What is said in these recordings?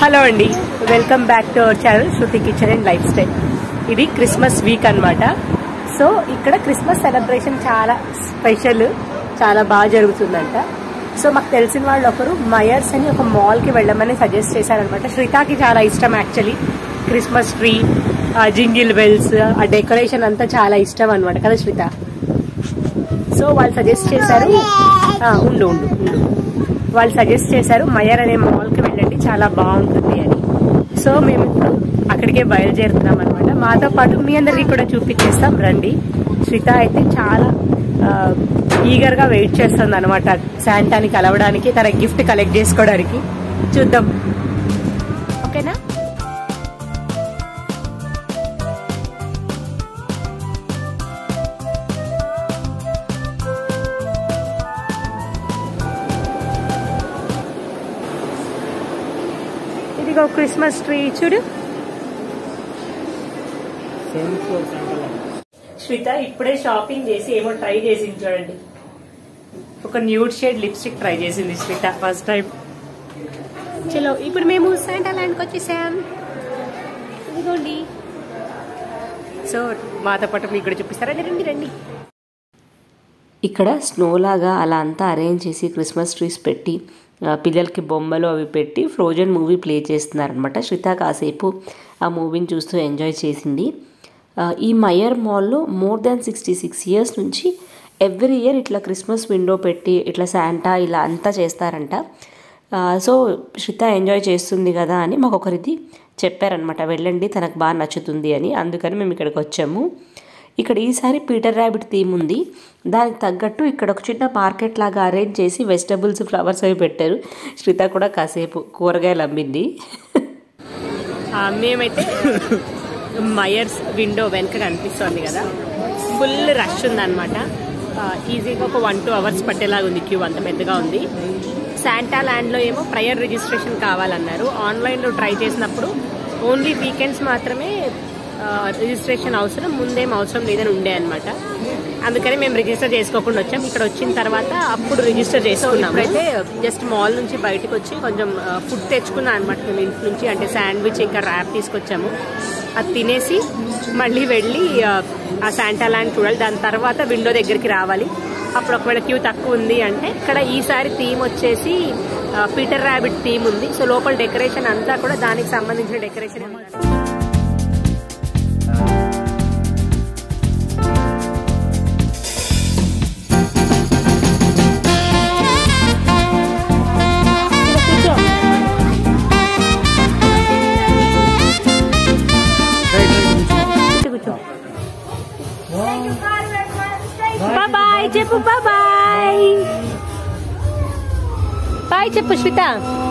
Hello అండి. Welcome back to our channel Shruti kitchen and lifestyle ఇది Christmas week అన్నమాట. So ఇక్కడ Christmas celebration చాలా స్పెషల్ చాలా బాగా జరుగుతుందంట. సో మాకు తెలిసిన వాళ్ళు ఒకరు మయర్స్ అని ఒక మాల్కి వెళ్ళమని సజెస్ట్ చేశారనమాట శ్రీతాకి చాలా ఇష్టం actually Christmas tree jingle bells ఆ డెకరేషన్ అంతా చాలా ఇష్టం అనమాట కదా శ్రీత సో వాళ్ళు సజెస్ట్ చేశారు. ఉండు ఉండు ఉండు. వాళ్ళు సజెస్ట్ చేశారు మయర్ అనే మాల్కి చాలా బాగుంటుంది అని. సో మేము ఇప్పుడు అక్కడికే బయలుదేరుతున్నాం అనమాట మాతో పాటు మీ అందరికీ కూడా చూపించేస్తాం. రండి. శ్రిత అయితే చాలా ఈగర్గా వెయిట్ చేస్తుంది అనమాట శాంటాని కలవడానికి తన గిఫ్ట్ కలెక్ట్ చేసుకోవడానికి. చూద్దాం. ఓకేనా? ఇదిగో క్రిస్మస్ ట్రీ చూడు. శ్వేత ఇప్పుడే షాపింగ్ చేసి ఏమో ట్రై చేసింది చూడండి. ఒక న్యూడ్ షేడ్ లిప్స్టిక్ ట్రై చేసింది శ్వేత ఫస్ట్ టైం చలో ఇప్పుడు మేము శాంటా ల్యాండ్కి వచ్చేసాం. ఇదిగోండి. సో మాతో పాటు మీకు కూడా చూపిస్తారా? రండి రండి ఇక్కడ స్నోలాగా అలా అంతా అరేంజ్ చేసి క్రిస్మస్ ట్రీస్ పెట్టి పిల్లలకి బొమ్మలు అవి పెట్టి ఫ్రోజన్ మూవీ ప్లే చేస్తున్నారనమాట శ్రిత కాసేపు ఆ మూవీని చూస్తూ ఎంజాయ్ చేసింది. ఈ మయర్ మాల్లో more than sixty six years నుంచి ఎవ్రీ ఇయర్ ఇట్లా క్రిస్మస్ విండో పెట్టి ఇట్లా శాంటా ఇలా అంతా చేస్తారంట. సో శ్రిత ఎంజాయ్ చేస్తుంది కదా అని మాకు ఒకరిది చెప్పారనమాట వెళ్ళండి తనకు బాగా నచ్చుతుంది అని. అందుకని మేము ఇక్కడికి వచ్చాము. ఇక్కడ ఈసారి పీటర్ ర్యాబిట్ థీమ్ ఉంది. దానికి తగ్గట్టు ఇక్కడ ఒక చిన్న మార్కెట్ లాగా అరేంజ్ చేసి వెజిటబుల్స్ ఫ్లవర్స్ అవి పెట్టారు. శ్రిత కూడా కాసేపు కూరగాయలు అమ్మింది. మేమైతే మయర్స్ విండో వెనక కనిపిస్తోంది కదా. ఫుల్ రష్ ఉందన్నమాట. ఈజీగా ఒక వన్ టూ అవర్స్ పట్టేలాగా ఉంది క్యూ అంత పెద్దగా ఉంది. శాంటా ల్యాండ్లో ఏమో ప్రయర్ రిజిస్ట్రేషన్ కావాలన్నారు. ఆన్లైన్లో ట్రై చేసినప్పుడు ఓన్లీ వీకెండ్స్ మాత్రమే రిజిస్ట్రేషన్ అవసరం ముందేం అవసరం లేదని ఉండే అనమాట అందుకని మేము రిజిస్టర్ చేసుకోకుండా వచ్చాం. ఇక్కడ వచ్చిన తర్వాత అప్పుడు రిజిస్టర్ చేసుకున్నాం అయితే జస్ట్ మాల్ నుంచి బయటకు వచ్చి కొంచెం ఫుడ్ తెచ్చుకున్నాం అనమాట మేము ఇంటి నుంచి. అంటే శాండ్విచ్ ఇంకా ర్యాప్ తీసుకొచ్చాము. అది తినేసి మళ్ళీ వెళ్ళి ఆ, శాంటా ల్యాండ్ చూడాలి. దాని తర్వాత విండో దగ్గరికి రావాలి. అప్పుడు ఒకవేళ క్యూ తక్కువ ఉంది అంటే ఇక్కడ ఈసారి థీమ్ వచ్చేసి పీటర్ ర్యాబిట్ థీమ్ ఉంది. సో లోపల డెకరేషన్ అంతా కూడా దానికి సంబంధించిన decoration po. Bye-bye. Bye, Chef Puspita.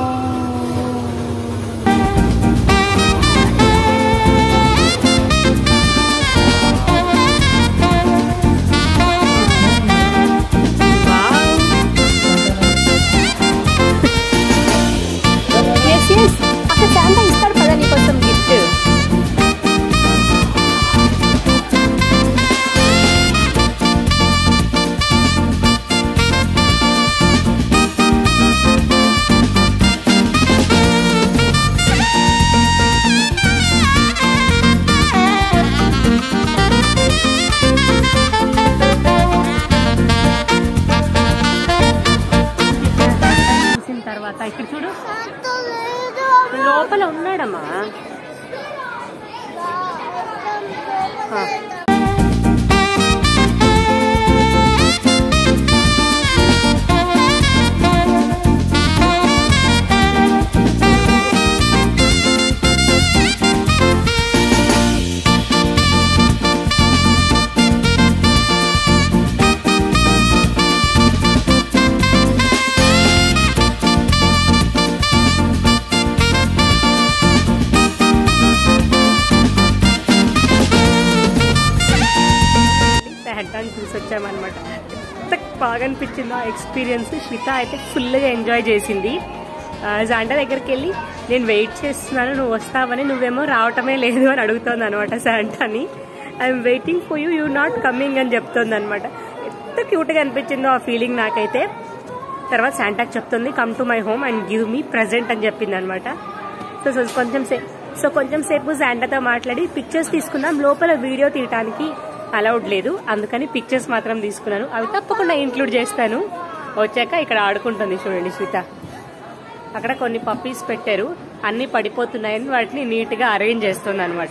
ఆ. చేసామన్నమాట. ఎంత బాగా అనిపించిందో ఆ ఎక్స్పీరియన్స్ శ్వేత అయితే ఫుల్గా ఎంజాయ్ చేసింది. జాండ దగ్గరికి వెళ్ళి నేను వెయిట్ చేస్తున్నాను నువ్వు వస్తావని నువ్వేమో రావటమే లేదు అని అడుగుతోంది అనమాట శాంటాని I'm waiting for you you not coming అని చెప్తోంది అనమాట ఎంత క్యూట్గా అనిపించిందో ఆ ఫీలింగ్ నాకైతే. తర్వాత శాంటాకి చెప్తుంది come to my home and give me present అని చెప్పింది అనమాట సో సో కొంచెం సేపు సో కొంచెం సేపు శాంటాతో మాట్లాడి పిక్చర్స్ తీసుకున్నాం లోపల వీడియో తీయటానికి అలౌడ్ లేదు. అందుకని పిక్చర్స్ మాత్రం తీసుకున్నాను. అవి తప్పకుండా ఇంక్లూడ్ చేస్తాను. వచ్చాక ఇక్కడ ఆడుకుంటుంది చూడండి శ్వేత. అక్కడ కొన్ని పప్పీస్ పెట్టారు. అన్ని పడిపోతున్నాయని వాటిని నీట్గా అరేంజ్ చేస్తుంది అనమాట